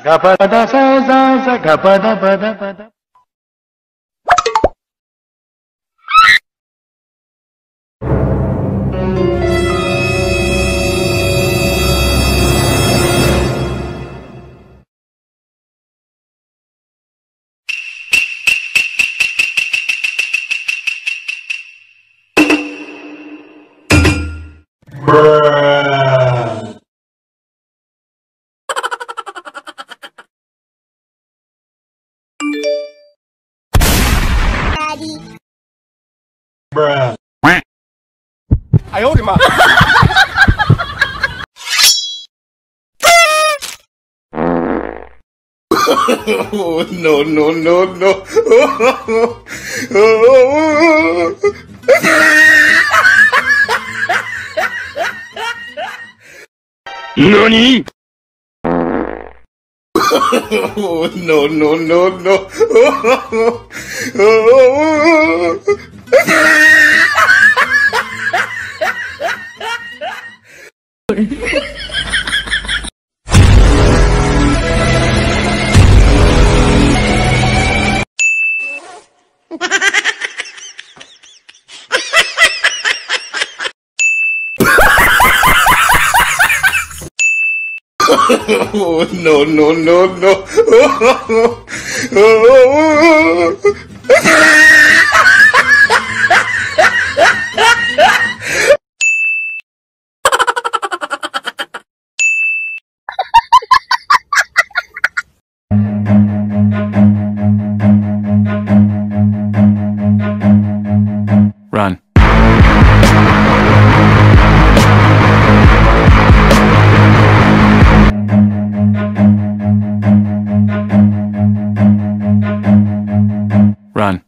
గపద స స స గపద పద పద Bruh. I owed him up. oh, no, no, no, no. Oh, oh, NANI? oh, no, no, no, no. Oh, no, no, no, no. Run.